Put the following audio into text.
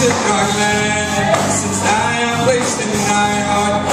to line. Since I am wasting my heart,